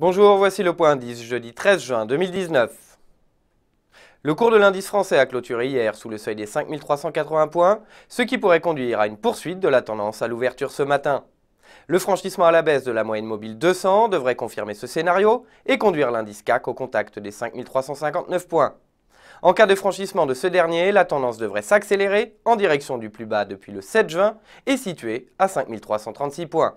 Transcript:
Bonjour, voici le point indice jeudi 13 juin 2019. Le cours de l'indice français a clôturé hier sous le seuil des 5380 points, ce qui pourrait conduire à une poursuite de la tendance à l'ouverture ce matin. Le franchissement à la baisse de la moyenne mobile 200 devrait confirmer ce scénario et conduire l'indice CAC au contact des 5359 points. En cas de franchissement de ce dernier, la tendance devrait s'accélérer en direction du plus bas depuis le 7 juin et située à 5336 points.